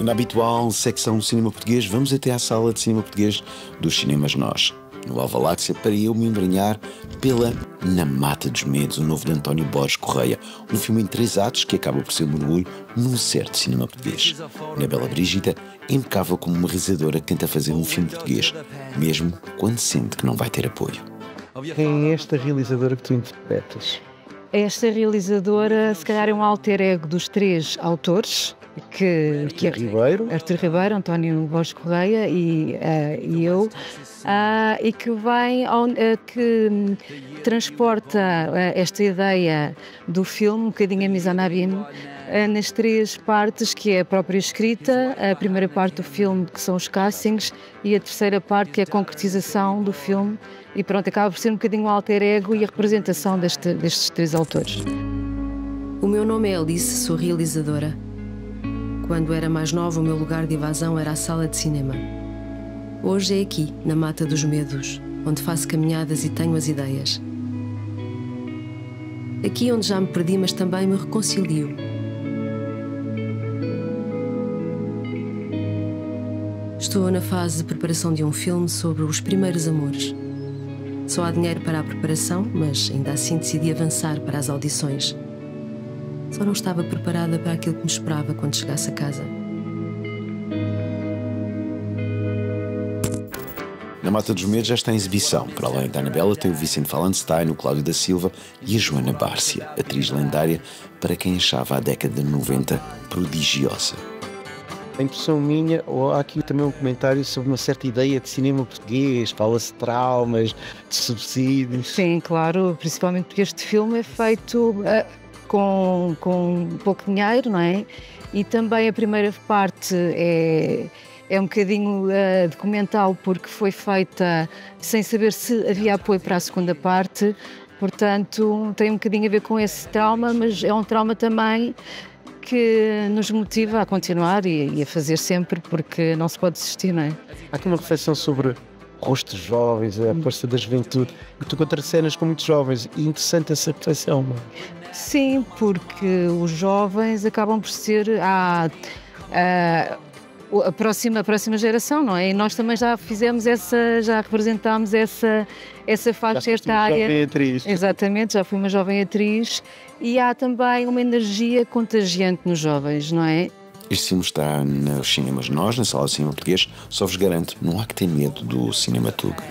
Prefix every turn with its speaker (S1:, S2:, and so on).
S1: E na habitual secção Cinema Português, vamos até à sala de cinema português dos Cinemas Nós, no Alvaláxia, para eu me embranhar pela Na Mata dos Medos, o novo de António Borges Correia, um filme em três atos que acaba por ser um orgulho num certo cinema português. Na Bela Brígida, impecável como uma realizadora que tenta fazer um filme português, mesmo quando sente que não vai ter apoio.
S2: Quem é esta realizadora que tu interpretas?
S3: Esta realizadora, se calhar, é um alter ego dos três autores, que,
S2: que é Ribeiro.
S3: Arthur Ribeiro, António Borges Correia e, uh, e eu, uh, e que vem ao, uh, que transporta esta ideia do filme, um bocadinho a Mizanabim, nas três partes, que é a própria escrita, a primeira parte do filme, que são os castings, e a terceira parte, que é a concretização do filme. E pronto, acaba por ser um bocadinho o alter ego e a representação deste, destes três autores.
S4: O meu nome é Alice, sou realizadora. Quando era mais nova, o meu lugar de evasão era a sala de cinema. Hoje é aqui, na Mata dos Medos, onde faço caminhadas e tenho as ideias. Aqui onde já me perdi, mas também me reconcilio. Estou na fase de preparação de um filme sobre os primeiros amores. Só há dinheiro para a preparação, mas ainda assim decidi avançar para as audições. Só não estava preparada para aquilo que me esperava quando chegasse a casa.
S1: Na Mata dos Medos já está em exibição. Para além da Anabela, tem o Vicente Fallenstein, o Cláudio da Silva e a Joana Bárcia, atriz lendária para quem achava a década de 90 prodigiosa.
S2: A impressão minha, ou há aqui também um comentário sobre uma certa ideia de cinema português, fala-se de traumas, de subsídios.
S3: Sim, claro, principalmente porque este filme é feito. Uh com, com pouco dinheiro, não é? E também a primeira parte é, é um bocadinho uh, documental porque foi feita sem saber se havia apoio para a segunda parte, portanto tem um bocadinho a ver com esse trauma, mas é um trauma também que nos motiva a continuar e, e a fazer sempre porque não se pode desistir, não é?
S2: Há aqui uma reflexão sobre rostos jovens, a força da juventude, e tu contra cenas com muitos jovens, e interessante essa reflexão.
S3: Sim, porque os jovens acabam por ser a, a, a, próxima, a próxima geração, não é? E nós também já fizemos essa, já representámos essa, essa faixa etária.
S2: Jovem atriz.
S3: Exatamente, já fui uma jovem atriz e há também uma energia contagiante nos jovens, não é?
S1: Este filme está nos cinemas nós, na sala de cinema português. Só vos garanto, não há que ter medo do Cinema Tuga.